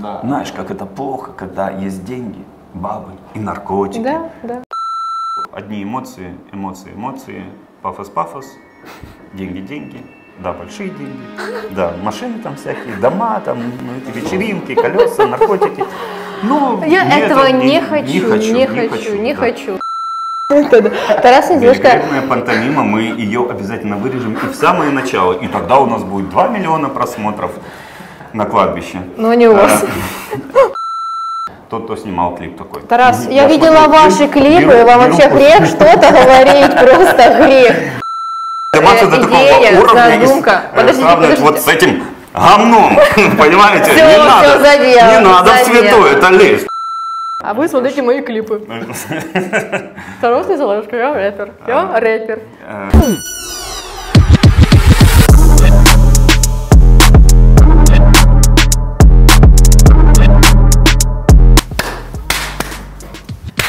Да. Знаешь, как это плохо, когда есть деньги, бабы и наркотики. Да, да. Одни эмоции, эмоции, эмоции, пафос, пафос, деньги, деньги. Да, большие деньги. Да, машины там всякие, дома, там, ну, эти вечеринки, колеса, наркотики. Ну, Я мне этого это не хочу, не хочу, не да. хочу. Тарас немножко... Великолепная пантомима, мы ее обязательно вырежем и в самое начало. И тогда у нас будет 2 миллиона просмотров на кладбище. Но не у вас. Тот, кто снимал клип такой. Тарас, Мгм. я видела смотрю, ваши клипы, беру- вам беру вообще грех что-то говорить, просто грех. Подниматься до Э, такого уровня задумка. э, Подождите, вот с этим говном, понимаете? Не надо, не надо в задело. святое-то лезть. А вы смотрите мои клипы. Тарас Незалежко, я рэпер. Я рэпер.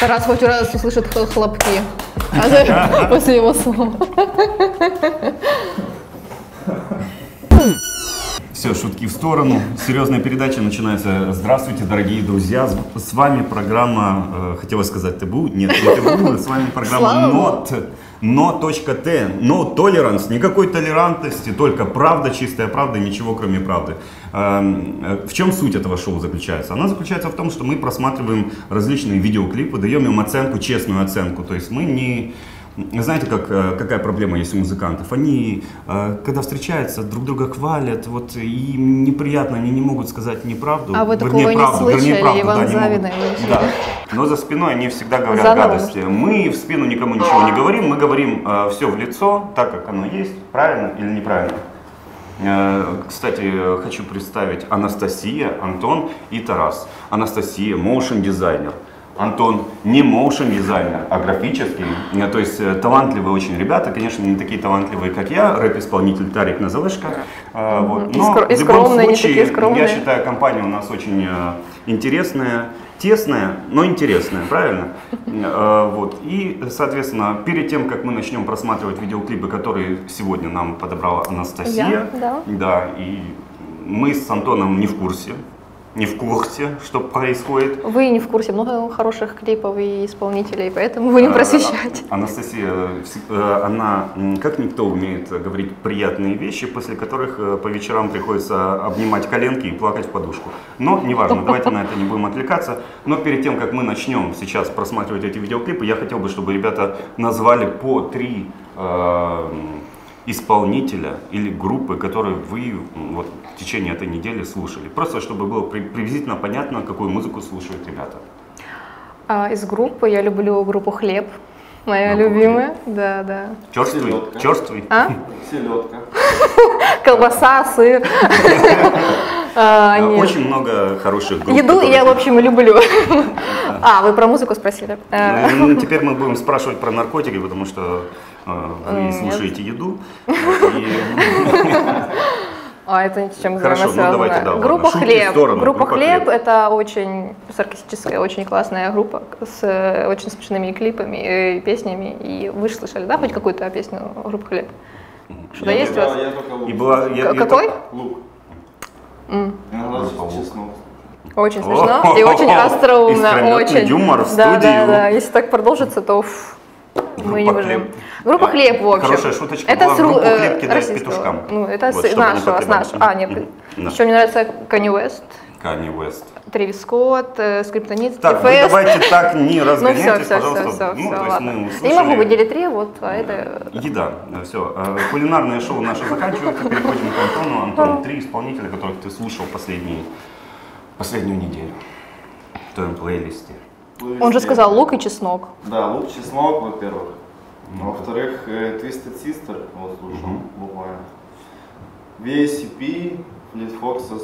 Тарас хоть раз услышит хл- хлопки А после его слова. Все, шутки в сторону. Серьезная передача начинается. Здравствуйте, дорогие друзья. С- вами программа, э, хотела сказать ТБУ, нет, не ТБУ, с вами программа NOT, no.t, no tolerance, никакой толерантности, только правда, чистая правда, и ничего кроме правды. Эм, э, В чем суть этого шоу заключается? Она заключается в том, что мы просматриваем различные видеоклипы, даем им оценку, честную оценку. То есть мы не знаете, как, э, какая проблема есть у музыкантов? Они, э, когда встречаются, друг друга хвалят, вот и им неприятно, они не могут сказать неправду. А вы вернее, такого не правду, вернее, слышали, правду, Иван да, вообще? Да. Но за спиной они всегда говорят Заново, гадости. Мы в спину никому ничего не говорим, мы говорим все в лицо, так как оно есть, правильно или неправильно. Э, Кстати, хочу представить Анастасия, Антон и Тарас. Анастасия, моушен дизайнер. Антон не моушен дизайнер, а графический. Э, То есть э, талантливые очень ребята, конечно, не такие талантливые, как я, рэп-исполнитель Тарик Назалышко. Вот. Но и в любом скромные, не случае, такие скромные. я считаю, компания у нас очень интересная, тесная, но интересная, правильно? Э, Вот. И, соответственно, перед тем, как мы начнем просматривать видеоклипы, которые сегодня нам подобрала Анастасия, Я? Да. да, и мы с Антоном не в курсе, не в курсе, что происходит. Вы не в курсе много хороших клипов и исполнителей, поэтому будем А, просвещать. а- Анастасия, э, она, как никто, умеет э, говорить приятные вещи, после которых э, по вечерам приходится обнимать коленки и плакать в подушку. Но неважно, давайте на это не будем отвлекаться. Но перед тем, как мы начнем сейчас просматривать эти видеоклипы, я хотел бы, чтобы ребята назвали по три исполнителя или группы, которые вы вот, течение этой недели слушали. Просто чтобы было при- приблизительно понятно, какую музыку слушают ребята. А из группы я люблю группу Хлеб. Моя Группу любимая. Да, да. Черствый? Селедка. Черствый? А? Селедка. Колбаса, сыр. А, А. Очень много хороших групп. Еду которые- я, в общем, и люблю. А, вы про музыку спросили? Э, Ну, Теперь мы будем спрашивать про наркотики, потому что э, вы Нет. слушаете еду. И- А это с чем Хорошо, ну давайте, да, ладно. Группа Хлеб. сторону. Группа Группа Хлеб «Хлеб». это очень саркастическая, очень классная группа с э, очень смешными клипами, э, песнями. И вы же слышали, да, хоть какую-то песню группы Хлеб? Что-то Я есть у только- вас? Я только лук. И была... я- я Какой? Лук. Чеснок. Очень смешно и очень остроумно. Очень. юмор в Да, да, студию. да. Если так продолжится, то мы не Группа выживем. «Хлеб». Группа Хлеб, в общем. Хорошая шуточка Это была. с ру- Группу э, «Хлеб» петушкам. Ну, это Вот, с, нашего, с нашего. А, нет. Да. Еще мне нравится Kanye West, Канни Уэст. Трэвис Скотт, э, Скриптонит, Так, вы давайте так не Ну все, разгоняйтесь, все, пожалуйста. все, все, Ну, то есть ладно. мы Я не услышали- могу выделить три, вот, а это... Еда, все. Кулинарное шоу наше заканчивается. Переходим к Антону. Антон, три исполнителя, которых ты слушал последние, последнюю неделю в твоем плейлисте. Он же сказал лук и чеснок. Да, лук, чеснок, во-первых. Во-вторых, э, Twisted Sister, вот слушал, Мгм. буквально. VACP, Fleet Foxes,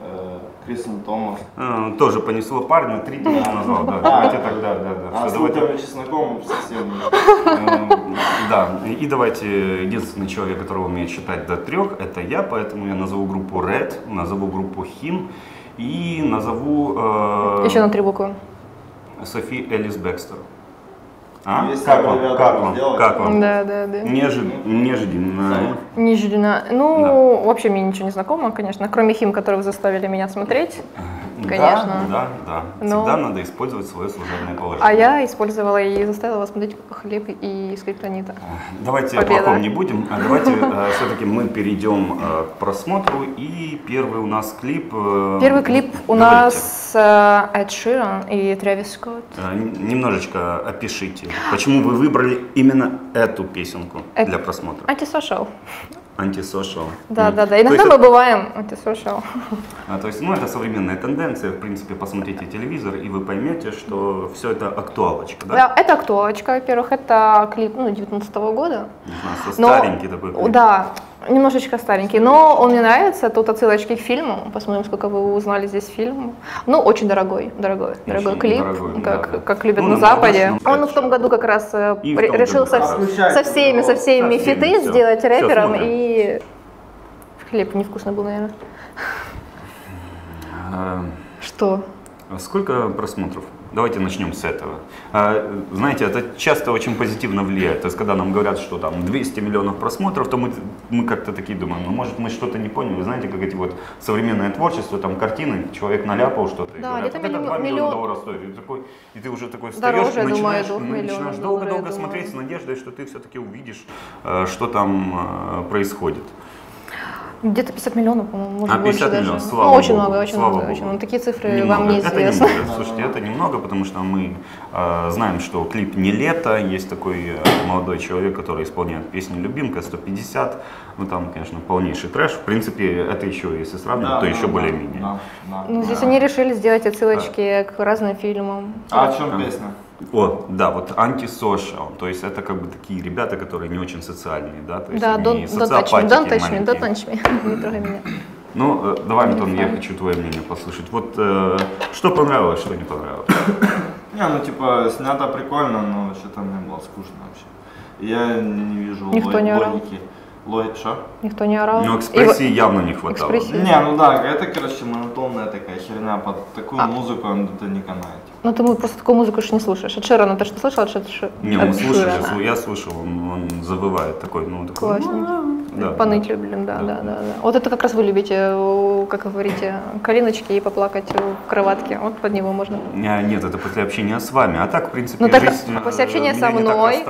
э, Кристен Томас. А, Тоже понесло парня, три дня назвал, да. Давайте тогда, да, да. А Всё, с давайте. чесноком совсем не. Э, Да, и давайте единственный человек, которого умеет считать до трех, это я, поэтому я назову группу Red, назову группу Him и назову э, Еще на три буквы. Софи Элис Бекстер. А? Если Как вам? Как вам? сделать, Как вам? Да, да, да. Неожи- Неожиданно. Ну, вообще мне ничего не знакомо, конечно, кроме хим, которые вы заставили меня смотреть. Конечно. Да, да, да. Но- Всегда надо использовать свое служебное положение. А я использовала и заставила вас смотреть хлеб и скриптонита. Давайте о Победа. плохом не будем, а давайте все-таки мы перейдем э, к просмотру. И первый у нас клип. э, Первый клип у нас э, Эд Ширан и Трэвис Скотт. Э, Немножечко опишите, почему вы выбрали именно эту песенку Э- для просмотра. Антисошал. Антисошал. Да, М. да, да. То Иногда есть мы это- бываем антисошал. а, то есть, ну, это современная тенденция. В принципе, посмотрите телевизор, и вы поймете, что все это актуалочка, да? Да, это актуалочка, во-первых, это клип ну, 19 года. Не знаю, со Но- старенький такой. клип. Да, немножечко старенький, но он мне нравится. Тут отсылочки к фильму. Посмотрим, сколько вы узнали здесь фильм. Ну, очень дорогой, дорогой, дорогой клип, дорогой, как, да. как любят Ну, на Западе. молодежном Он в том году как раз э, И решил со, раз. со всеми, со всеми Со всеми, фиты всё. сделать рэпером смотрим. и хлеб невкусно был, наверное. А, Что? Сколько просмотров? Давайте начнем с этого. А, Знаете, это часто очень позитивно влияет. То есть, когда нам говорят, что там 200 миллионов просмотров, то мы, мы как-то такие думаем, ну, может, мы что-то не поняли. Знаете, как эти вот современное творчество, там картины, человек наляпал что-то. Да, говорят, где-то вот это миллион- 2 миллиона миллион. долларов стоит. И, такой, и ты уже такой встаешь Дороже, думаю, начинаешь, ну, долго-долго думаю. смотреть с надеждой, что ты все-таки увидишь, э, что там э, происходит. Где-то 50 миллионов, по-моему, может А, 50 больше миллионов, даже. слава ну, очень богу, много, очень слава много. богу. Очень много. Такие цифры Немного. вам Это неизвестны. немного. Слушайте, это немного, потому что мы э, знаем, что клип не лето. Есть такой э, молодой человек, который исполняет песню «Любимка» 150. Ну там, конечно, полнейший трэш. В принципе, это еще, если сравнивать, то еще более-менее. Да, да. Ну, здесь они решили сделать отсылочки к разным фильмам. А о чем песня? О, да, вот антисошиал. То есть это как бы такие ребята, которые не очень социальные, да? То есть Да, они don't, социопатики don't touch me, don't touch me. Не трогай меня. Ну, э, давай, Антон, я хочу твое мнение послушать. Вот э, что понравилось, что не понравилось? Не, ну типа снято прикольно, но что-то мне было скучно вообще. Я не вижу Никто лог- не орал? Логики, что? Никто не орал. И экспрессии явно не хватало. экспрессии. Не, ну да, это, короче, монотонная такая херня, под такую А. музыку это не канает. Ну ты просто такую музыку же не слушаешь. От Ширана ты что слышал? От Ши- Не, мы слушали, я слышал, он, он забывает такой, ну, такой, Классненький. Да, Поныть да. люблю, да, Да. да, да, да. Вот это как раз вы любите, э, как говорите, калиночки и поплакать в кроватке. Вот под него можно. Не, Нет, это после общения с вами. А так, в принципе, Ну так, жизнь а после общения меня со не так мной-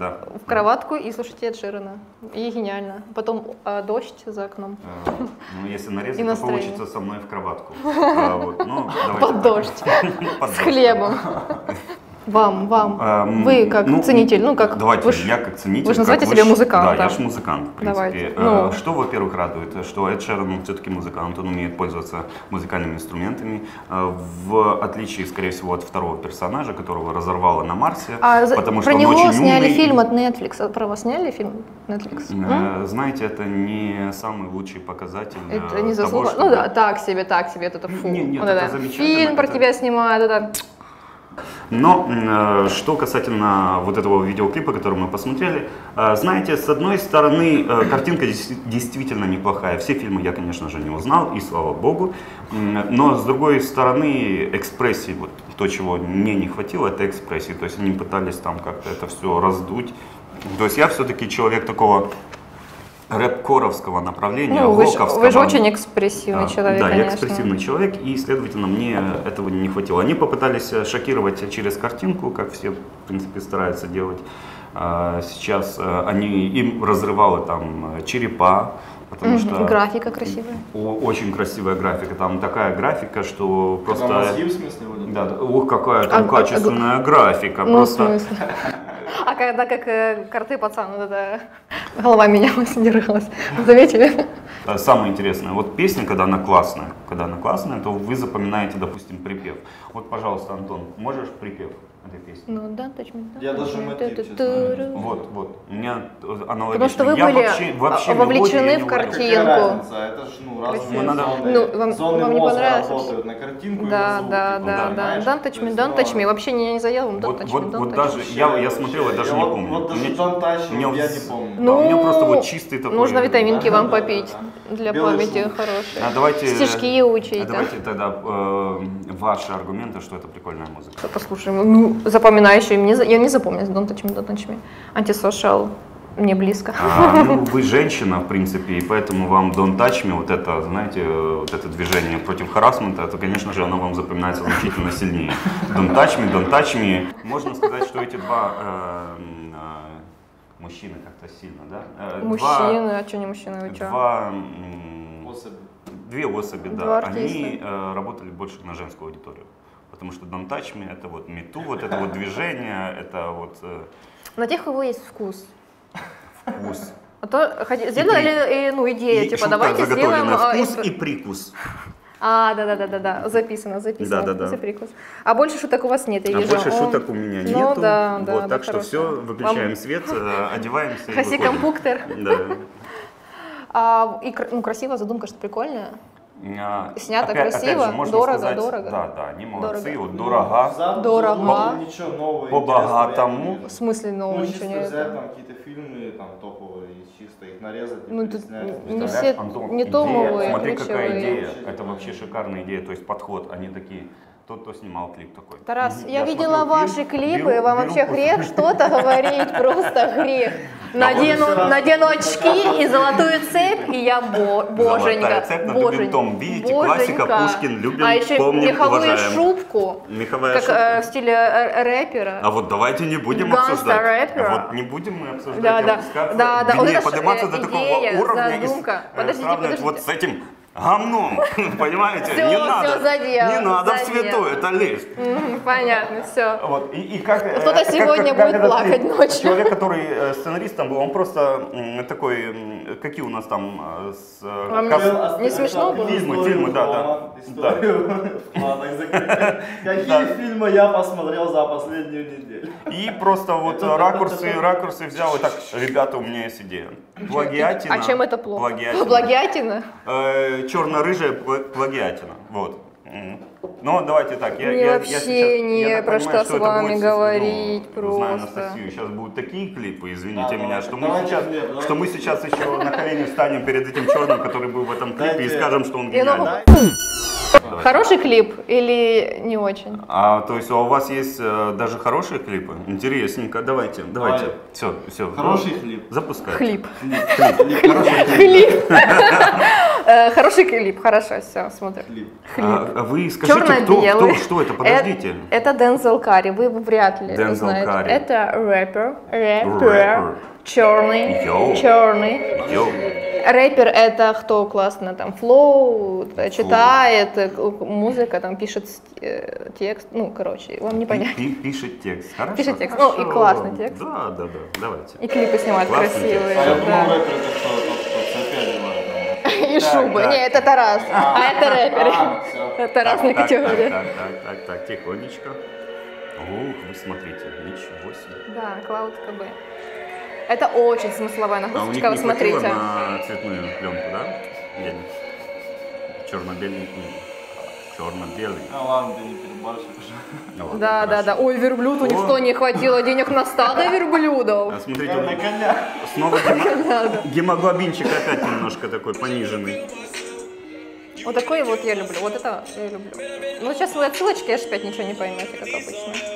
да. В кроватку и слушайте Эд Ширана. И гениально. Потом а, дождь за окном. Э, Ну, если нарезать, то получится со мной в кроватку. А, вот, ну, Под так. дождь. Под С дождь. хлебом. Вам, вам. Эм, Вы как ценитель, ну как Давайте, вы ж- я как ценитель. вы ж как называете себя музыкантом. Да, я же музыкант, в принципе. Давайте, Э, ну. Что, во-первых, радует, что Эд Шерон, он все-таки музыкант, он умеет пользоваться музыкальными инструментами, э, в отличие, скорее всего, от второго персонажа, которого разорвало на Марсе, А потому про что он него очень сняли умный. фильм от Netflix. А Про вас сняли фильм Netflix? Э, Знаете, это не самый лучший показатель э, Это не того, заслуга. Ну да, так себе, так себе, это фу. Не, нет, Вот это это замечательно, Фильм про это- тебя снимают, это Но э, что касательно вот этого видеоклипа, который мы посмотрели, э, знаете, с одной стороны, э, картинка действительно неплохая. Все фильмы я, конечно же, не узнал, и слава богу. Но с другой стороны, экспрессии, вот то, чего мне не хватило, это экспрессии. То есть они пытались там как-то это все раздуть. То есть я все-таки человек такого рэп-коровского направления, Ну, вы же роковского. вы же очень экспрессивный А, человек, Да, я конечно. экспрессивный человек, и, следовательно, мне этого не хватило. Они попытались э, шокировать через картинку, как все, в принципе, стараются делать. А, Сейчас э, они, им разрывало там э, черепа, потому Мгм, что Графика красивая. очень красивая графика. Там такая графика, что просто... Когда мозги, в смысле? Да, да, ох, какая там А- а- качественная графика. Ну, в просто... А когда как э, карты пацан, вот эта голова менялась, не рыгалась. Заметили? Э, Самое интересное, вот песня, когда она классная, когда она классная, то вы запоминаете, допустим, припев. Вот, пожалуйста, Антон, можешь припев этой песни? Ну да, точно. Я даже мотив, Вот, вот. У меня аналогично. Потому что вы я были вообще, вообще а, вовлечены в Картинку. разница? Это ж, ну, разные. Ну, надо- зоны. Ну, вам- зоны вам не мозга понравилось работают на картинку и Да, на звук. да, типа, да, да. понимаешь? Don't touch То me, есть, don't ну, touch me. Вообще не, не заел вам don't Вот, touch вот, don't вот даже, я, я смотрел, я даже не помню. Вот даже меня Me я не помню. Да, у меня Ну, просто вот чистый такой... Нужно витаминки Да, вам да, попить да. Для Белый памяти шум. хорошие. А давайте, Стишки учить. а да. давайте тогда э, ваши аргументы, что это прикольная музыка. Послушаем. Ну, запоминающий. Мне, я не запомню. Don't touch me, don't touch me. Антисошал. Мне близко. А, ну, вы женщина, в принципе, и поэтому вам Don't Touch Me, вот это, знаете, э, вот это движение против харасмента, это, конечно же, оно вам запоминается значительно сильнее. Don't Touch Me, Don't Touch Me. Можно сказать, что эти два э, э, мужчины как-то сильно, да? Э, два- Мужчины, а что не мужчины, вы что? Два, Особи. две особи, да, Два они артиста. э, работали больше на женскую аудиторию. Потому что Don't Touch Me это вот мету, вот это вот движение, это вот э, На тех, у кого есть вкус. вкус. А то сделали, и, ну, идея, И типа, давайте сделаем... а, вкус и прикус. А, да-да-да-да-да, записано, записано. Да-да-да. прикус. А больше шуток у вас нет, я А вижу. больше О, шуток у меня ну нету. да, да, вот, да, так что хорошо. все, выключаем Вам- свет, э, одеваемся Хаси компуктер. Да. А, и, ну, красивая задумка, что прикольная. Снято опять- красиво, опять же, можно дорого, сказать, дорого. Да, да, они молодцы, Дорого. вот дорого. Зад- Дорого. ну, Ничего нового. Я не В смысле, ну, Ну, ничего чисто не взять там какие-то фильмы там топовые и чисто их нарезать и Ну, переснять. не все, Антон, не идея, томовые, Смотри, какая идея. Это вообще шикарная идея, то есть подход. Они такие, тот, кто снимал клип такой. Тарас, Мгм. я, видела ваши фильм, клипы, беру- вам беру вообще кусок. грех что-то говорить, просто грех. Надену, надену очки и золотую цепь, и я бо, боженька. Золотая цепь над боженька, винтом. Видите, классика, боженька. Пушкин, любим, А еще помним, меховую уважаем. шубку, Меховая как шутка. э, в стиле э, рэпера. А вот давайте не будем Гангста обсуждать. рэпера. А вот не будем мы обсуждать. Да, а да. Да, да. Вот подниматься э, до такого идея, уровня и задумка. э, Подождите, сравнивать вот с подождите. этим говном. Понимаете? Всё, не всё, надо. задел, не надо в задел. святое это лезть. Понятно, все. Вот, и, и как, э, Кто-то как- сегодня как- как будет этот плакать клип. ночью. Человек, который э, сценаристом был, он просто такой, какие у нас там э, с, э, Вам как- не- не смешно было? Фильмы, фильмы, да, да. Историю в. Какие фильмы я посмотрел за последнюю неделю? И просто вот э, ракурсы, ракурсы взял и так, ребята, у меня есть идея. Плагиатина. А чем это плохо? Плагиатина. Плагиатина? Черно-рыжая пла- плагиатина. Вот. М. Ну, давайте так. Я, Мне я, я вообще сейчас, не я так про понимаю, что с это вами будет, говорить ну, Знаю просто. Анастасию, сейчас будут такие клипы, извините Да, меня, что мы, сейчас, давайте что мы сейчас еще на колени встанем перед этим черным, который был в этом клипе, и скажем, что он И гениальный. Хороший клип или не очень? А то есть а у вас есть э, даже хорошие клипы? Интересненько. Давайте, давайте. Давай. Все, все. Хороший хлеб. Запускай. Клип. Клип, хороший Клип. Э, Хороший клип, хорошо, все, смотрим. клип. А, а вы скажите, кто, что это? Подождите. Э, Это Дензел Карри, вы вряд ли Дензел знаете. Карри. Это рэпер, рэпер, черный, черный. Рэпер это кто классно там флоу э, читает, э, музыка там пишет э, текст, ну короче, вам не понять. Пи- Пишет текст. Хорошо. Пишет текст. Ну, и классный текст. Да, да, да. Давайте. И клипы снимают Классный красивые. А я думал, рэпер это кто цепи одевает. И шубы. так. Не, это Тарас. А это рэпер. А. Это разные так, так, категории. так, так, так, так, тихонечко. Ух, вы смотрите, ничего себе. Да, Cloud КБ. Это очень смысловая А у них нагрузочка, не вы смотрите. на цветную пленку, да? Денег? Черно-белый. Черно-белый. Ну ладно, ты не перебарщиваешь. Ну ладно, Да, да, хорошо. да. Ой, верблюд, у них что, не хватило денег на стадо верблюдов? А смотрите, На он коня. снова гемо- гемоглобинчик опять немножко такой пониженный. Вот такой вот я люблю, вот это я люблю. Ну, сейчас вы отсылочки, аж опять ничего не поймете, как обычно.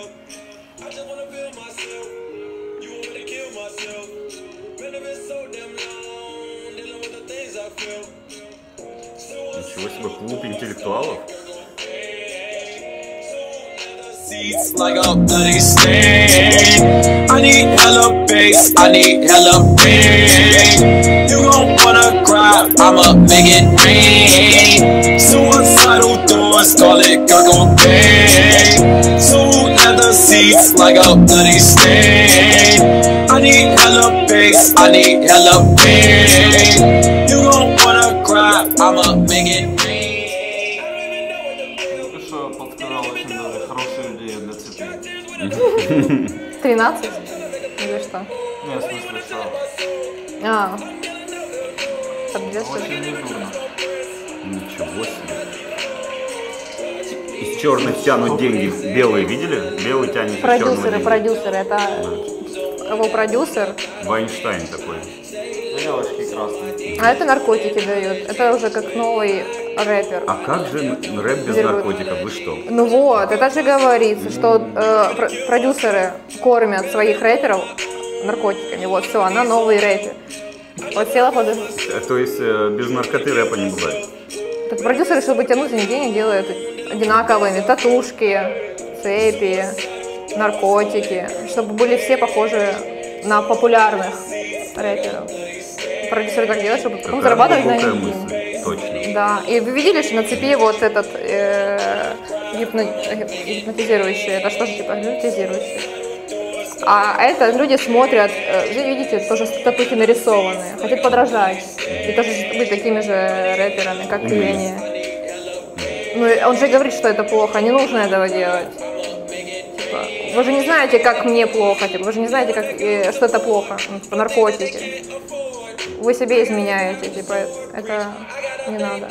Ничего себе, клуб интеллектуалов. Seats like a bloody stain. I need hella bass, I need hella pain. You gon' wanna cry, I'ma make it rain. Suicidal doors, call it Kirkle Bay. Two leather seats like a bloody stain. I need hella bass, I need hella pain. You gon' wanna cry, I'ma make it 13? Или что? Не, в смысле, что А. Подвешивать. очень недурно. Ничего себе. Из черных тянут деньги. Белые видели? Белый тянет из Продюсеры, продюсеры, это его продюсер, Вайнштейн такой. Тарелочки красные. а это наркотики дают. Это уже как новый рэпер. А как же рэп без Верблюд. наркотиков? Вы что? Ну вот, это же говорится, что э, про- продюсеры кормят своих рэперов наркотиками. Вот, все, она новый рэпер. Вот села под... Э, То есть э, без наркоты рэпа не бывает. Так продюсеры, чтобы тянуть за деньги, делают одинаковыми татушки, цепи, наркотики, чтобы были все похожи на популярных рэперов. Продюсеры так делают, чтобы потом Какая зарабатывать на них. Точно. Да, и вы видели, что на цепи вот этот э, гипно- гипнотизирующий, это что же типа гипнотизирующий? А это люди смотрят, э, вы видите, тоже татухи нарисованные, хотят подражать. И тоже быть такими же рэперами, как и они. Ну, он же говорит, что это плохо, не нужно этого делать. Типа, вы же не знаете, как мне плохо, типа, вы же не знаете, как, э, что это плохо, ну, типа, наркотики. Вы себе изменяете, типа, это не надо.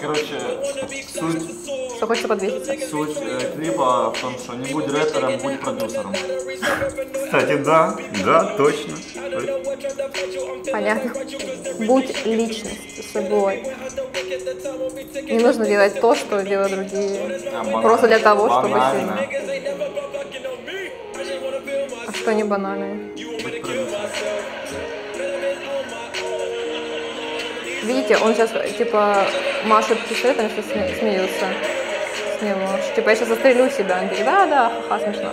Короче, суть, Что хочется подвеситься. суть э, клипа в том, что не будь рэпером, будь продюсером. Кстати, да, да, точно. Понятно. Будь личностью собой. Не нужно делать то, что делают другие. А, банально. Просто для того, чтобы Банально. сильно. А что не банально? Видите, он сейчас типа машет пистолетом, что сме- смеется с него. Типа я сейчас застрелю себя. Он такие, да, да, ха-ха, смешно.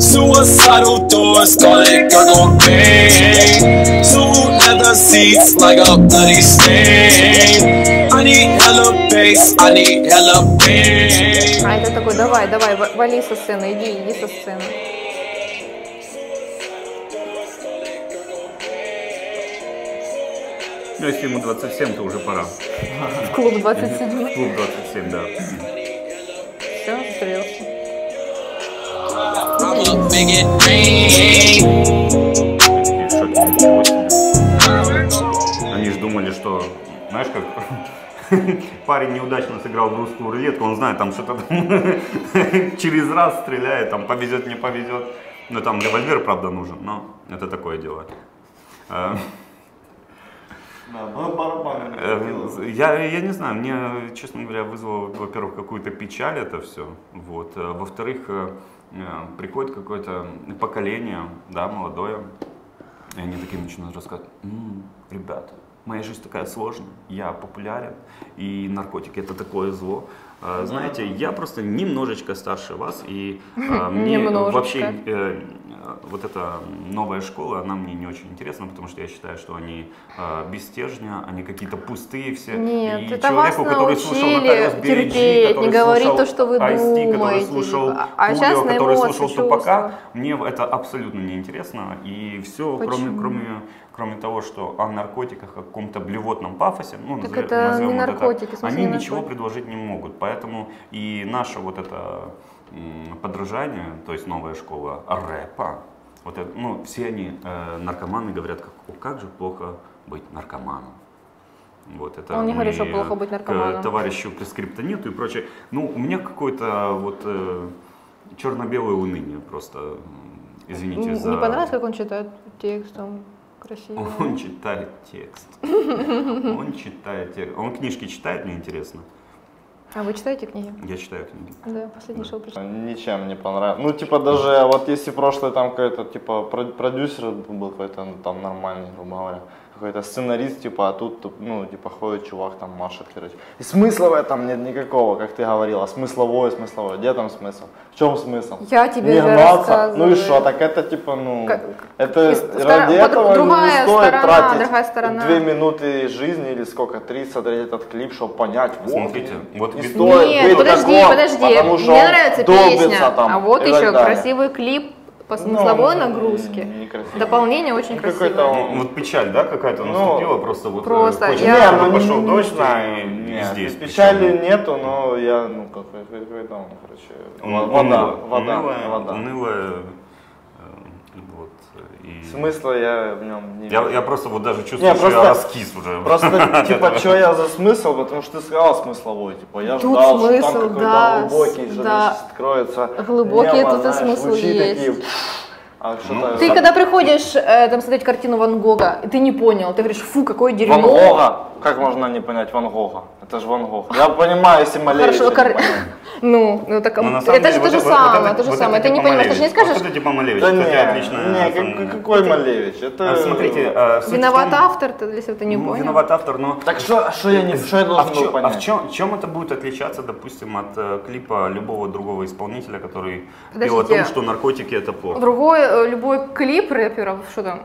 Suicidal doors, call it Kirkle Bang. Two leather seats like a bloody stain. I need hella bass, I need hella bang. А это такой, давай, давай, ва- вали со сцены, иди, иди со сцены. Ну, если ему 27, то уже пора. В клуб 27. Клуб 27, да. Все, в себе. Они же думали, что, знаешь, как парень неудачно сыграл в русскую рулетку, он знает, там что-то через раз стреляет, там повезет, не повезет. Ну, там револьвер, правда, нужен, но это такое дело. Да, ну. Э, Я, я не знаю, мне, честно говоря, вызвало, во-первых, какую-то печаль это все. Вот. э, Во-вторых, э, приходит какое-то поколение, да, молодое, и они такие начинают рассказывать, «М, ребята, моя жизнь такая сложная, я популярен, и наркотики это такое зло. А, Знаете, я просто немножечко старше вас, и мне вообще вот эта новая школа, она мне не очень интересна, потому что я считаю, что они э, без стержня, они какие-то пустые все. Нет, и это вас человеку, который слушал Нотариус терпеть, который не говорить слушал то, что вы который думаете, слушал типа, а Хулио, сейчас который слушал чувства. Тупака, мне это абсолютно не интересно. И все, кроме, Почему? кроме, кроме того, что о наркотиках, о каком-то блевотном пафосе, ну, Так назовем- это назовем не наркотики, смысле они не ничего наркотики. предложить не могут. Поэтому и наше вот это м, подражание, то есть новая школа рэпа, вот это, ну, все они, э, наркоманы, говорят, как, «О, как же плохо быть наркоманом. Вот это Он не говорит, что плохо быть наркоманом. К товарищу прескриптониту и прочее. Ну, у меня какое-то вот э, черно-белое уныние просто. Извините Не за... не понравилось, как он читает текст, он красивый. Он читает текст. Он читает текст. Он книжки читает, мне интересно. А вы читаете книги? Я читаю книги. Да, последний шоу прочитал. Ничем не понравилось. Ну, типа, даже вот если прошлый там какой-то, типа, про- продюсер был какой-то, ну, там, нормальный, грубо говоря, какой-то сценарист, типа, а тут, ну, типа, ходит чувак, там, машет, короче. И смысла в этом нет никакого, как ты говорила, смысловое, смысловое. Где там смысл? В чем смысл? Я тебе Не гнаться? Ну и что, так это, типа, ну, Как- это и ради подруг- этого другая не стоит сторона, тратить другая сторона. две минуты жизни или сколько, три, смотреть этот клип, чтобы понять, вот, Смотрите, вот не стоит Нет, быть подожди, таков, подожди. потому что Мне нравится долбится песня. там а вот еще далее. красивый клип по смысловой Ну, нагрузке. некрасиво. Дополнение очень Ну, красивое. Ну, Вот печаль, да, какая-то Ну, наступила, просто вот э, просто хочется, я- чтобы Не, ну, пошел не, дождь, знаю, и нет, здесь печали причем. нету, но я, ну, какой, какой там, короче, Он- во- вода, вода, вода. унылое, э, вот, и... Смысла я в нем не Я, вижу. я просто вот даже чувствую, Не, что я просто- раскис уже. Просто, типа, что я за смысл, потому что ты сказал смысловой, типа, я Тут ждал, что смысл, там какой-то да, глубокий, что да. сейчас откроется. Глубокий небо, тут и знаешь, смысл лучи есть. такие, а что-то... Ты когда приходишь э, там смотреть картину Ван Гога, и ты не понял, ты говоришь, фу, какое Ван дерьмо. Гога, Как можно не понять Ван Гога? Это же Ван Гог. Я понимаю, если Малевича Хорошо, кор- понять. Ну, ну так Но самом это деле же то же это- вот самое, это- то же вот самое. это Ты не понимаешь, ты же не скажешь, Вот это типа Малевич, Да кстати, не, отличная не, как- какой Малевич? Это... А, Смотрите, а, виноват том- автор, если ты не ну, понял. виноват автор, но Так что, что я не, что я А должен в, был чем, а понять? в чем, чем это будет отличаться, допустим, от э, клипа любого другого исполнителя, который пел о Подождите. том, что наркотики это плохо? Другой, э, любой клип рэперов, что там,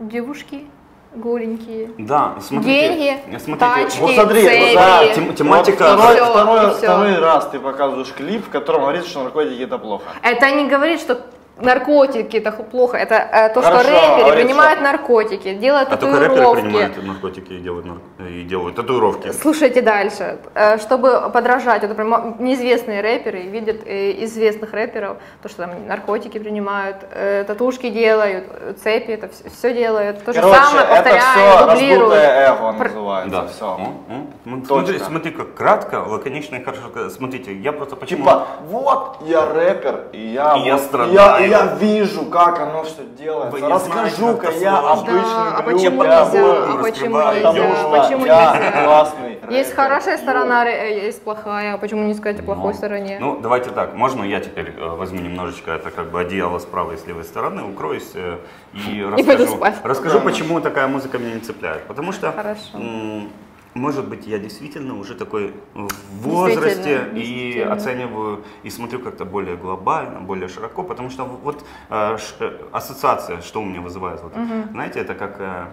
девушки голенькие, Да, смотрите, деньги, смотрите, тачки, Вот смотри, цепи. да, тем- тематика- Вот второй, И всё, второй, и всё. второй раз ты показываешь клип, в котором говорится, что наркотики это плохо. Это не говорит, что наркотики это плохо. Это э, то, Хорошо, что рэперы говорит, принимают что- наркотики, делают а только рэперы татуировки. принимают наркотики и делают, нар- и делают татуировки. Слушайте дальше. Э, Чтобы подражать, это прямо неизвестные рэперы видят э, известных рэперов, то, что там наркотики принимают, э, татушки делают, цепи, это все делают. То же Короче, самое это повторяют, все дублируют. эго Пр- называется. Да, Все. М, м. Точка. Смотри, смотри, как кратко, лаконично и хорошо. Смотрите, я просто почему... Типа, вот я рэпер, и я, И я вот- страдаю. и я, я вижу, как оно все делается. Расскажу-ка я обычный Да, а почему я нельзя? А почему нельзя? Почему нельзя? классный Есть хорошая сторона, ре- есть плохая. Почему не сказать о плохой стороне? Ну, давайте так, можно я теперь э, возьму немножечко это как бы одеяло с правой и с левой стороны, укроюсь э, и расскажу, расскажу почему такая музыка меня не цепляет. Потому что, Хорошо. Может быть, я действительно уже такой в возрасте Действительно, и оцениваю и смотрю как-то более глобально, более широко, потому что вот э, ш- э, ассоциация, что у меня вызывает, вот, знаете, это как... э,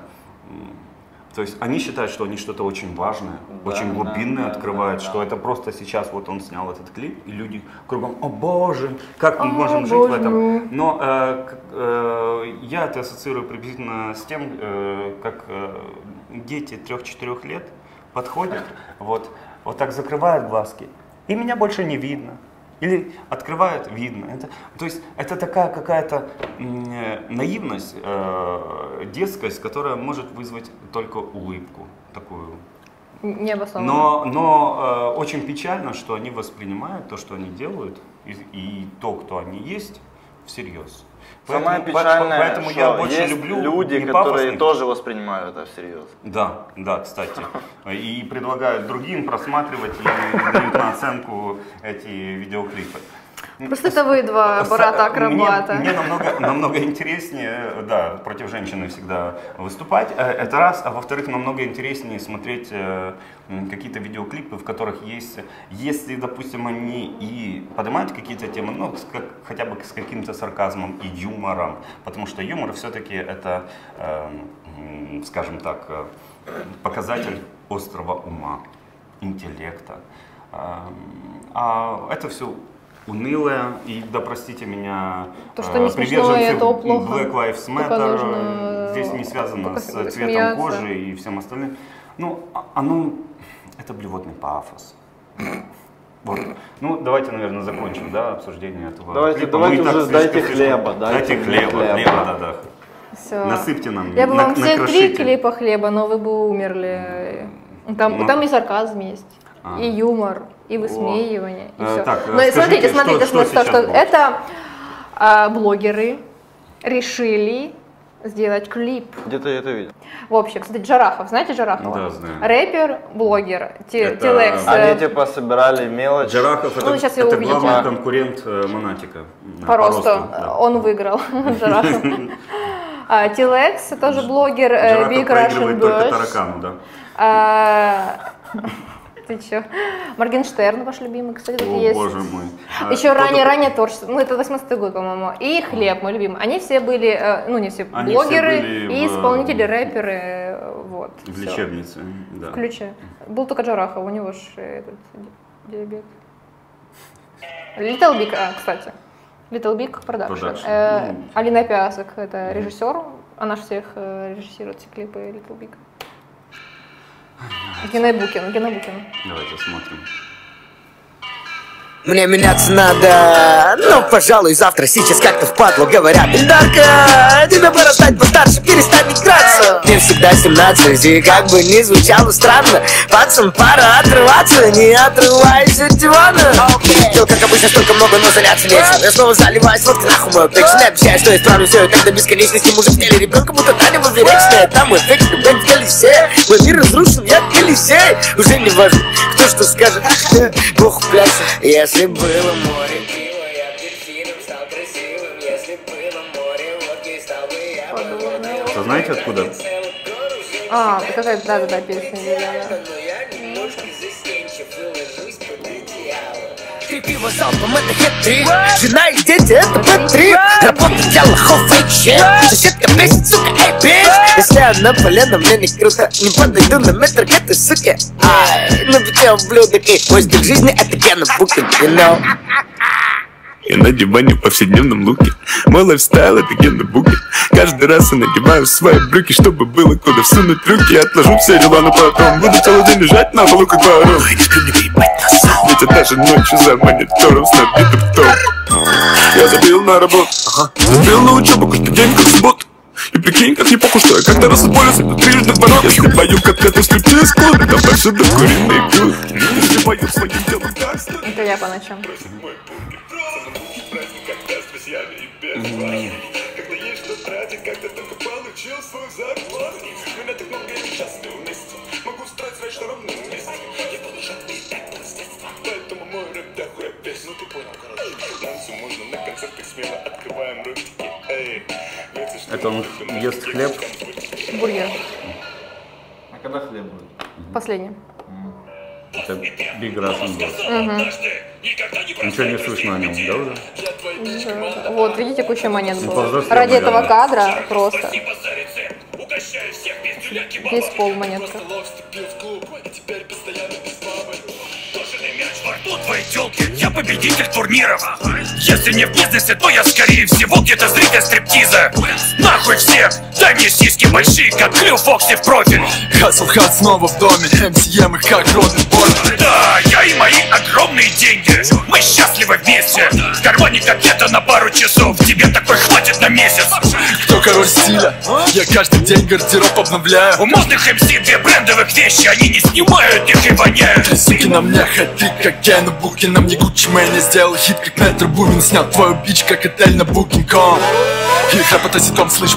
то есть они считают, что они что-то очень важное, Да, очень глубинное да, открывают, да, что да. это просто сейчас вот он снял этот клип, и люди кругом, о боже, как мы О, можем жить боже в этом. Но э, э, я это ассоциирую приблизительно с тем, э, как э, дети 3-4 лет подходят, вот, вот так закрывают глазки, и меня больше не видно. Или открывают, видно. Это, то есть это такая какая-то э, наивность, э, детскость, которая может вызвать только улыбку такую. Необоснованно. Но, но э, очень печально, что они воспринимают то, что они делают, и, и то, кто они есть, всерьез. Самое Поэтому- по- печальное, поэтому что я больше есть люблю люди, которые пафосных. тоже воспринимают это всерьез. Да, да, кстати. И предлагают другим просматривать и дают на оценку эти видеоклипы. Просто это вы два брата-акробата. Мне, мне намного, намного интереснее, да, против женщины всегда выступать. э, Это раз. А во-вторых, намного интереснее смотреть э, какие-то видеоклипы, в которых есть, если, допустим, они и поднимают какие-то темы, ну, с как- хотя бы с каким-то сарказмом и юмором. Потому что юмор все-таки это, э, скажем так, показатель острого ума, интеллекта. А это все унылое, и да простите меня, То, что э, не смешное, приверженцы то плохо. Black Lives Matter, нужно, здесь не связано с цветом смеяться. кожи и всем остальным. Ну, а- оно, это блевотный пафос. Вот. Ну, давайте, наверное, закончим, да, обсуждение этого Давайте- клипа. давайте уже слишком- дайте слишком- хлеба, Дайте, дайте хлеба, хлеба. хлеба, да, да. Все. Насыпьте нам, Я бы на- вам все три клипа хлеба, но вы бы умерли. Там, Ну. там и сарказм есть, А. и юмор, и высмеивание, и Э, все. так, Но скажите, смотрите, что- смотрите, что что, что, это а, блогеры решили сделать клип. Где-то я это видел. В общем, кстати, Джарахов, знаете Джарахова? Да, знаю. Рэпер, блогер, Это- Тилекс. э, Они типа собирали мелочь. Джарахов это, Ну, сейчас это увидите. главный конкурент э, Монатика. э, по росту. да. Он выиграл Джарахов. А, Тилекс тоже блогер, э, Джарахов Big Russian проигрывает только таракану, да. Ты чё? Моргенштерн ваш любимый, кстати, тут О, есть. боже мой. А Еще ранее, ранее творчество, ну это 18 год, по-моему. И Хлеб, мой любимый. Они все были, э, ну не все, блогеры и в- исполнители, рэперы, э, вот. В лечебнице, да. Включая. Был только Джарахов, у него же этот ди- диабет. Little Big, а, кстати. Little Big Production. Э, Ну. Алина Пясок, это режиссер. Она же всех э, режиссирует все клипы Little Big. Гена Букин, Гена Букин. Давайте смотрим. Мне меняться надо. Ну, пожалуй, завтра, сейчас как-то впадло говорят. Эльдарка, тебе пора стать постарше, перестань играться. Мне всегда 17, и как бы ни звучало странно. Пацан, пора отрываться, не отрывайся от дивана. Пил, как обычно, столько много, но заняться нечем. Я снова заливаюсь, вот нахуй мой пейдж Не обещаю, что исправлю все, и так до бесконечности Мужик в теле, ребенка будто Таня поперечная Там фейк, блядь, в колесе Мой мир разрушен, я Елисей Уже не важно, кто что скажет. Бог пляшет Если было море пива, я дельфином стал красивым Если было море водки, стал бы я водоворотом. Это знаете откуда? А, какая да-да-да, песня. да, да. Залпом, это хит-три Жена и дети, это П3 Работа лохов вообще Соседка бесит, сука, эй, бич Если она полена, мне не круто Не подойду на метр к этой суке. Ай, на бите ублюдок И стиль жизни, это Кена Букин, you know Я на диване в повседневном луке. Мой лайфстайл это Гена Букет Каждый раз я надеваю свои брюки Чтобы было куда всунуть руки. Я отложу все дела, но потом Буду целый день лежать на полу как ворон Ведь я даже ночью за монитором С набитым ртом Я забил на работу. Забил на учебу каждый день как субботу и прикинь, как не я как-то раз уволился на трижды ворот Если пою котлету в стриптиз клубе Давай сюда куриные грудки. Если пою своим делом так Это я по ночам. Когда есть что тратить, когда только получил свою зарплату Меня так много я несчастный вместе Могу строить свои что ровно вместе Я должен и так с детства Поэтому мой рэп такой песня Ну ты понял, короче Танцу можно на концертах смело Открываем ротики, эй Ведь что Это он ест хлеб. Бургер. А когда хлеб будет? Последний. Это Big Russian Boss. Ничего не слышно о нем, да, уже? Да. Вот, видите, куча монет было. повзрослел, Ради этого кадра просто. Весь пол монетка. я победитель турниров Если не в бизнесе, то я скорее всего где-то зритель стриптиза Нахуй всех, дай мне сиськи большие, как Клю Фокси в профиль. Хаслхат снова в доме МСМ их как родный борт Да, я и мои огромные деньги. Мы счастливы вместе. В кармане котлета на пару часов. Тебе такой хватит на месяц. Кто король стиля? Я каждый день гардероб обновляю. У модных МС две брендовых вещи Они не снимают их и воняют. Суки на мне ходы, как Кена Букин На мне Гуччи Мэн, я сделал хит, как Метро Бумин Снял твою бич, как отель на Booking.com И храпота ситом, слышь,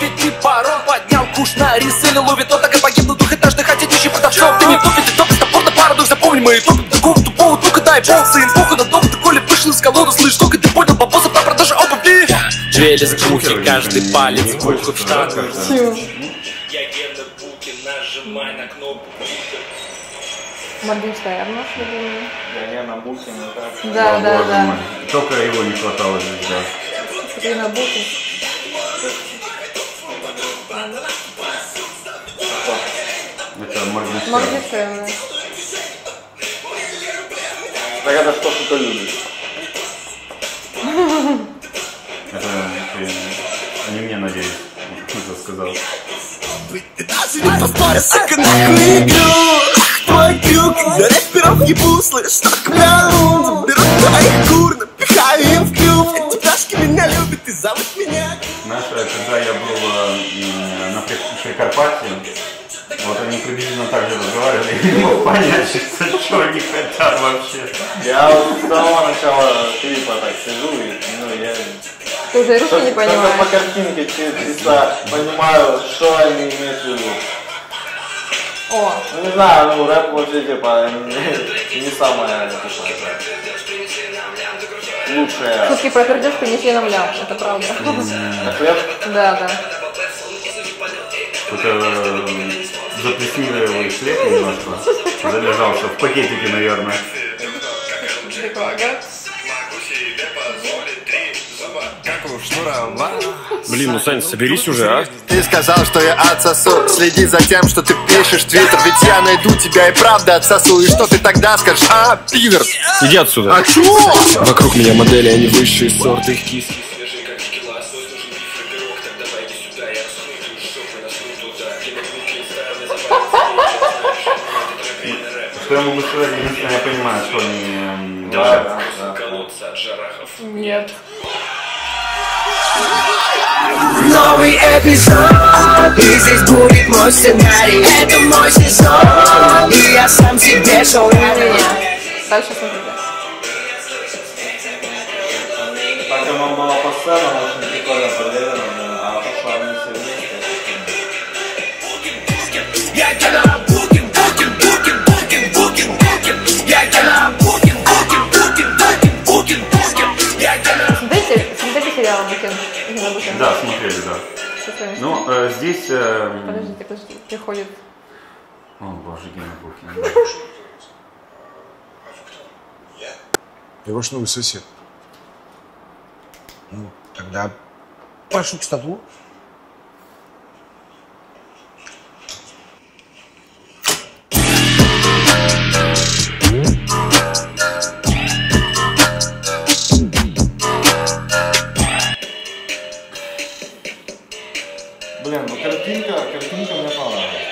ведь ты барон Поднял куш на рис или ловит Он так и погиб на двухэтажных отечественных продавцов Ты не тупит, ты топит, топор на пару дух Запомни мои топит, такого тупого тука Дай пол, сын, похуй на дом Ты коли вышел из колоды, слышь, сколько ты понял Бабоса по продаже обуви Две лесбухи, каждый палец Буху в штангу Я Гена Букин, нажимай на кнопку Моргенштерн наш любимый. Я не на буке, не так. Да, да, да. мой. Только его не хватало здесь, да. Смотри на Это да. Так это что, что ты любишь? Это ты не мне, надеюсь, кто сказал. Повторя, сука, нахуй игру Твой рэперов ебу Слышь, твоих кур, напихаю им в клюв Эти пташки меня любят и зовут меня Знаешь, э, когда я был э, на При- Прикарпатье, вот они приблизительно так же разговаривали, я не мог понять, что, что они хотят вообще. Я вот с самого начала клипа так сижу и, ну, я... Ты уже русский не Только по понимаешь. картинке чисто понимаю, что они имеют в виду. О, Ну, не знаю, ну, рэп вообще, типа, не, не самое, типа, это, лучшее. шутки про пердежку не членом лям. Это правда. Да, да. Какой-то э, заплесневелый хлеб немножко залежался в пакетике, наверное. Блин, ну Сань, соберись уже, а? Ты сказал, что я отсосу Следи за тем, что ты пишешь в твиттер Ведь я найду тебя и правда отсосу И что ты тогда скажешь, а, пидор? Иди отсюда. А чё? Вокруг меня модели, они высшие сорты, их киски. Что я могу сказать, единственное, я понимаю, что они м, говорят. Нет. Новый эпизод И здесь будет мой сценарий Это мой сезон И я сам себе шоу Дальше смотрите. Так оно было по сценам очень прикольно проделано, а то, что они Со своими Ну, э, здесь... э, Подождите, подождите. Приходит. О, боже, Гена Букин. Я ваш новый сосед. Ну, тогда прошу к столу. Блин, картинка, картинка мне понравилась.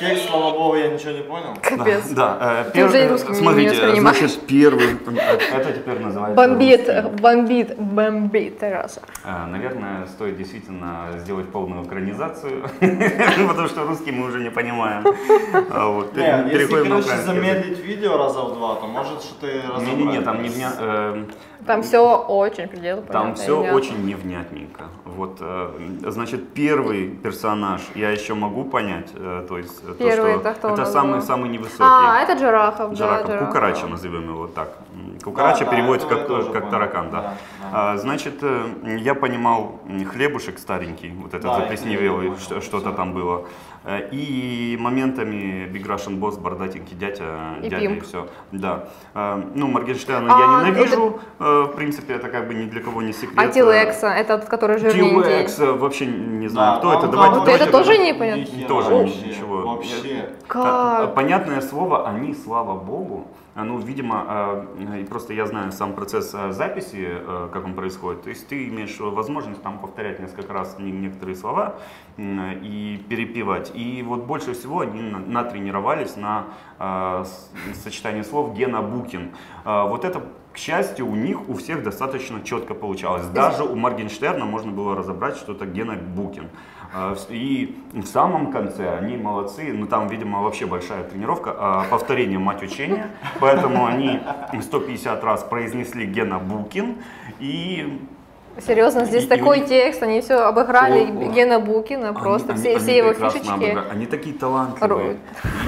Текст, слава богу, я ничего не понял. Капец. Да, э, Ты не- не смотрите, воспринимаешь. значит, первый, э, это теперь называется Бомбит, русский. бомбит, бомбит терраса. А, Наверное, стоит действительно сделать полную экранизацию, потому что русский мы уже не понимаем. А вот, Не, пере- если, короче, замедлить видео раза в два, то может что-то разобрать. Не-не-не, там не э, Там все очень пределу Там все очень невнятненько. Вот, э, значит, первый персонаж я еще могу понять, э, то есть э, Первый, то, что это кто это самый был? самый невысокий. А, это Джарахов, да, Джараков, Джарахов. кукарача назовем его так. М, Кукарача да, переводится я как, как понял. таракан, да. Да, А, значит, э, я понимал хлебушек старенький, вот этот Да, заплесневелый, что-то там было. Э, И моментами Big Russian Boss, бородатенький дядя, И дядя и Пимп. все. Да. Э, Ну, Моргенштерна А, я ненавижу, э, в принципе, это как бы ни для кого не секрет. А Тилекса, это тот, который жирненький. Тилекс, э, вообще не знаю, Да, кто это. Давайте, Вот давайте это тоже непонятно? Нихера Тоже вообще, ничего. Вообще. Как? Понятное слово, они, слава богу, ну, видимо, а, и просто я знаю сам процесс а, записи, а, как он происходит. То есть ты имеешь возможность там повторять несколько раз не- некоторые слова и перепевать. И вот больше всего они на- натренировались на а, сочетании слов Гена Букин. А, Вот это к счастью, у них у всех достаточно четко получалось. Даже у Моргенштерна можно было разобрать, что это Гена Букин. А, И в самом конце они молодцы, ну там, видимо, вообще большая тренировка, а, повторение мать учения, поэтому они 150 раз произнесли Гена Букин. И Серьезно, здесь И- и такой у них- текст, они все обыграли О, о. Гена Букина, просто они- все, они все его фишечки. обыграли. Они такие талантливые.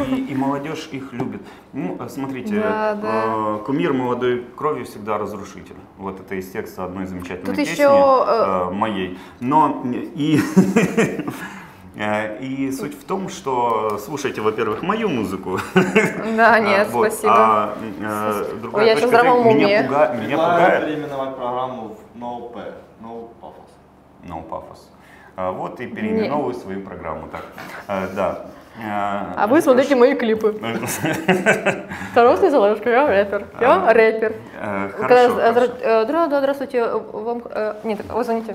И, и молодежь их любит. Ну, а смотрите, Да, да. э, кумир молодой крови всегда разрушитель. Вот это из текста одной замечательной Тут песни еще, э, э, моей. Но и э, и суть в том, что слушайте, во-первых, мою музыку. Да, нет, А, вот, спасибо. а, э, другая Ой, я сейчас в здравом зрения, уме. меня пуга- меня пугает переименовать программу в No P, No Pathos. No пафос. А, Вот и переименовываю свою программу. Так, Э, да. Э, А вы смотрите мои клипы. Второй незалежка, я рэпер. Я А, рэпер. Э, Хорошо, э, здравствуйте, вам, э, нет, вы звоните.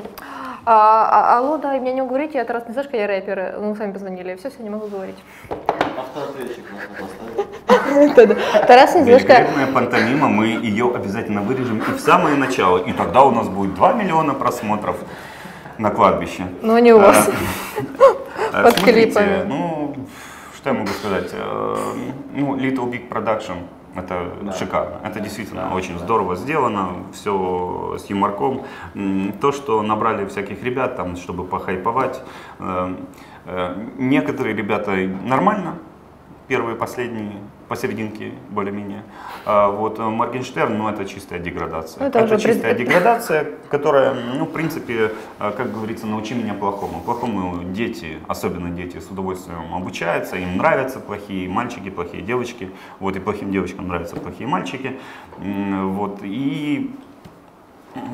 А, а, алло, да, меня не уговорите, я Тарас Незашка, я рэпер. Ну, сами позвонили, все, все, не могу говорить. Автоответчик можно поставить. Тарас Незашка, Великолепная пантомима, мы ее обязательно вырежем и в самое начало. И тогда у нас будет 2 миллиона просмотров на кладбище. но не у вас. Э, Под клипами. Ну, что я могу сказать? Э, Ну, Little Big Production. Это шикарно. Это действительно очень здорово сделано. Все с юморком. То, что набрали всяких ребят, там, чтобы похайповать. Э, э, Некоторые ребята нормально. Первые, последние посерединке более-менее. А вот э, Моргенштерн, ну это чистая деградация. Ну, это пред- чистая деградация, которая, ну в принципе, э, как говорится, научи меня плохому. Плохому дети, особенно дети, с удовольствием обучаются, им нравятся плохие мальчики, плохие девочки. Вот и плохим девочкам нравятся плохие мальчики. Вот и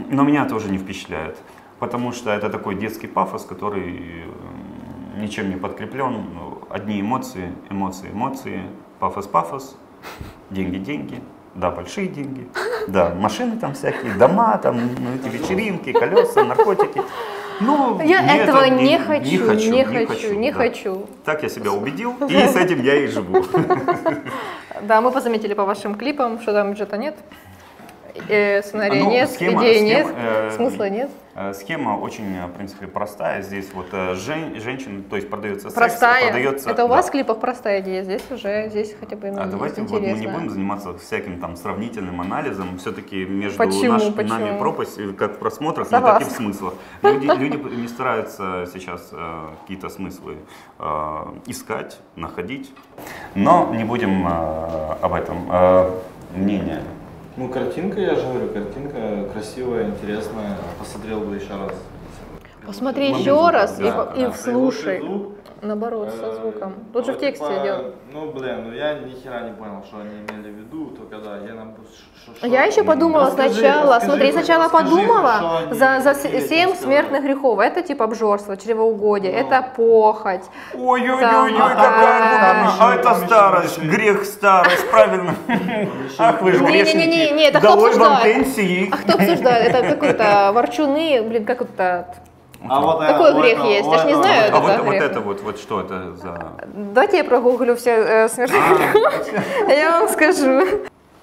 но меня тоже не впечатляет, потому что это такой детский пафос, который э, ничем не подкреплен. Одни эмоции, эмоции, эмоции, пафос, пафос, деньги, деньги. Да, большие деньги. Да, машины там всякие, дома, там ну, эти вечеринки, колеса, наркотики. Ну, Я мне этого это не хочу, не хочу, не да. хочу. Так я себя убедил, и с этим я и живу. Да, мы позаметили по вашим клипам, что там бюджета нет, э, сценария Ну, нет, схема- идеи схема, нет, э, смысла нет. Э, Схема очень, э, в принципе, простая. Здесь вот э, жен, женщина, то есть продается секс, Простая. продается... Это у да. вас в клипах простая идея, здесь уже, здесь хотя бы ну, А давайте вот мы не будем заниматься всяким там сравнительным анализом. Все-таки между Почему? наш- Почему? нами пропасть, как в просмотрах, Согласна. не таких смыслах. Люди, люди не стараются сейчас э, какие-то смыслы э, искать, находить. Но не будем э, об этом. Э, мнение. Ну, картинка, я же говорю, картинка красивая, интересная. Посмотрел бы еще раз. Посмотри Момент еще звука, раз и, да, и да. вслушай. Приглуши звук. Наоборот, со Э, звуком. Тут же ну, в тексте типа, идет. Ну, блин, ну я ни хера не понял, что они имели в виду, только да, я нам... Я еще ну, подумала расскажи, сначала, расскажи, смотри, сначала расскажи, подумала за, за семь смертных грехов. Это типа обжорство, чревоугодие, это похоть. Ой-ой-ой, какая а. А это старость, грех старость, правильно. Ах вы же Не-не-не, это кто обсуждает? А кто обсуждает? Это какой-то ворчуны, блин, как это... А вот Какой это- грех вот есть? Я ж не вот знаю, А вот, вот это вот, вот что это за... Давайте я прогуглю все э, смертных А. я вам скажу.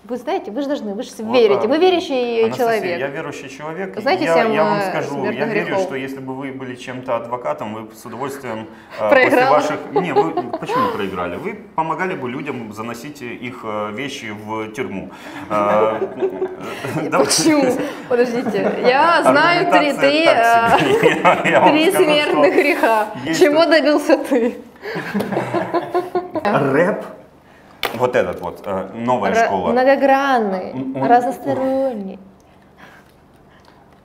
Вы знаете, вы же должны, вы же Вот, верите, вы верующий Анастасия, человек. Я верующий человек. Знаете я, я вам э, скажу, я смертных верю, грехов? что если бы вы были чем-то адвокатом, вы с удовольствием э, Проиграла. после ваших... Не, вы почему проиграли? Вы помогали бы людям заносить их э, вещи в тюрьму. Э, э, Почему? Подождите, я знаю три, э, смертных греха. Чего добился ты? Рэп, вот этот вот, э, новая Ра- школа. Многогранный, Он- разносторонний.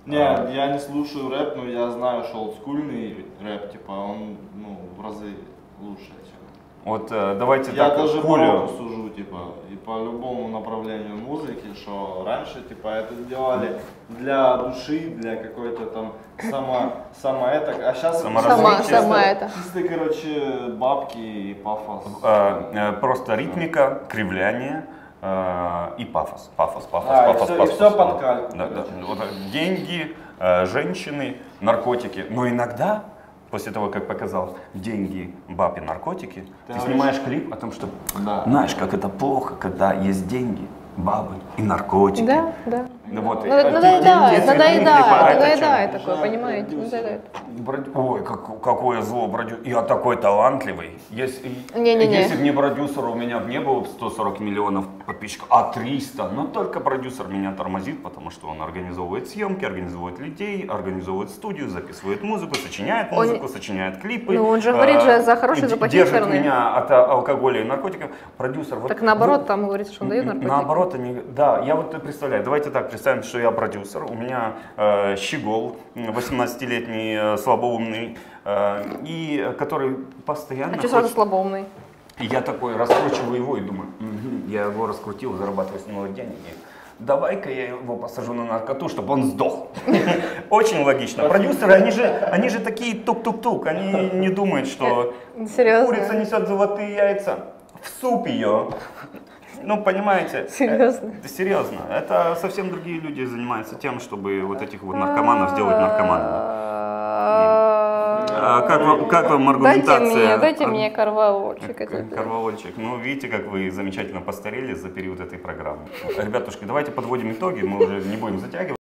Не, я не слушаю рэп, но я знаю, что олдскульный рэп, типа, он, ну, в разы лучше, чем... Вот э, давайте Я так, даже року сужу, типа, по любому направлению музыки, что раньше, типа, это делали для души, для какой-то там само, само это, а сейчас Саморазвитие. Сама, сама это. чисто, короче, бабки и пафос. э, э, просто ритмика, кривляние э, и пафос. Пафос, пафос, А, и пафос, и пафос. всё под кальку, Да, да. Вот деньги, э, женщины, наркотики. Но иногда, после того, как показал деньги, бабе, наркотики, ты, говоришь- снимаешь клип о том, что Да. знаешь, как это плохо, когда есть деньги, бабы и наркотики. Да, да. Да вот, Надо- а ты- Надоедает, надоедает, типа, это надоедает такое, понимаете, надоедает. Ой, как- какое зло, продю... Я такой талантливый. Если, Не-не-не. если бы не продюсер, у меня бы не было бы 140 миллионов подписчиков, а 300. Но только продюсер меня тормозит, потому что он организовывает съемки, организовывает людей, организовывает студию, записывает музыку, сочиняет Он- музыку, сочиняет клипы. Ну, он же говорит же за хорошие, за плохие Держит стороны. меня от а, алкоголя и наркотиков. Продюсер. вот Так наоборот, вы- там говорится, что он дает наркотики. Наоборот, они, да, я вот представляю, давайте так представим, что я продюсер, у меня э, щегол, м, 18-летний, э, слабоумный, э, и э, который постоянно... А что сразу хочет- слабоумный? Я такой раскручиваю его и думаю, «Мгм, я его раскрутил, зарабатываю с него деньги. Давай-ка я его посажу на наркоту, чтобы он сдох. Очень логично. Продюсеры, они же, они же такие тук-тук-тук, они не думают, что Серьезно? Курица несет золотые яйца. В суп ее. Ну, понимаете? Серьезно? Это серьезно. Это совсем другие люди занимаются тем, чтобы вот этих вот наркоманов сделать наркоманами. А как вам, как вам аргументация? Дайте мне, дайте мне карвалочек. этот. Карвалольчик. Ну, видите, как вы замечательно постарели за период этой программы. Ребятушки, давайте подводим итоги, мы уже не будем затягивать.